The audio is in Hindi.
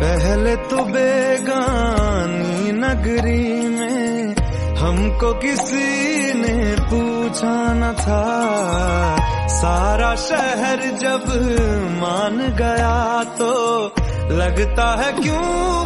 पहले तो बेगानी नगरी में हमको किसी ने पूछा न था। सारा शहर जब मान गया तो लगता है क्यों